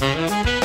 Bye.